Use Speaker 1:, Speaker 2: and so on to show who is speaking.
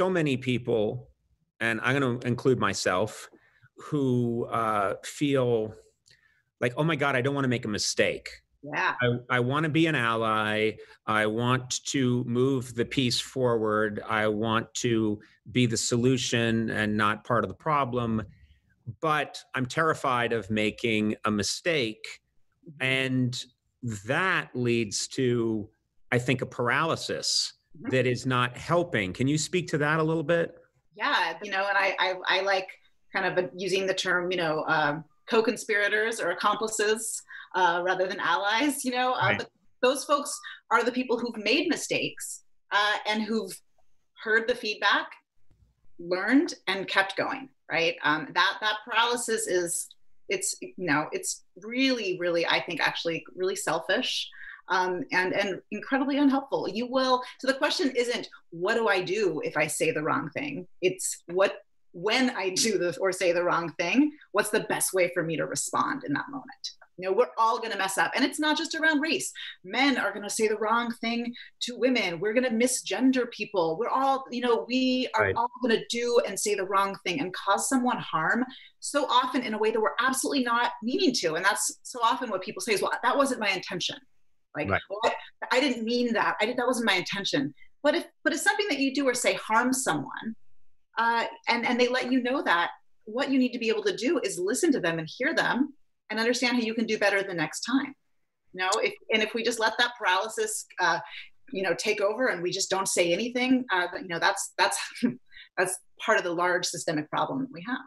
Speaker 1: so many people, and I'm going to include myself, who uh, feel like, oh my God, I don't want to make a mistake.
Speaker 2: Yeah.
Speaker 1: I, I want to be an ally. I want to move the peace forward. I want to be the solution and not part of the problem. But I'm terrified of making a mistake. Mm-hmm. And that leads to, I think, a paralysis. That is not helping. Can you speak to that a little bit?
Speaker 2: Yeah, you know, and I, I, I like kind of using the term, you know, uh, co-conspirators or accomplices uh, rather than allies. You know, uh, right. but those folks are the people who've made mistakes uh, and who've heard the feedback, learned, and kept going. Right. Um, that that paralysis is it's you know it's really really I think actually really selfish. Um, and and incredibly unhelpful. You will. So the question isn't what do I do if I say the wrong thing. It's what when I do this or say the wrong thing. What's the best way for me to respond in that moment? You know, we're all going to mess up. And it's not just around race. Men are going to say the wrong thing to women. We're going to misgender people. We're all, you know, we are right. all going to do and say the wrong thing and cause someone harm so often in a way that we're absolutely not meaning to. And that's so often what people say is, well, that wasn't my intention. Like, right. well, I didn't mean that. I did, that wasn't my intention. But if, but if something that you do or say harms someone, uh, and and they let you know that what you need to be able to do is listen to them and hear them and understand how you can do better the next time you know if, and if we just let that paralysis uh, you know take over and we just don't say anything uh, you know that's that's that's part of the large systemic problem we have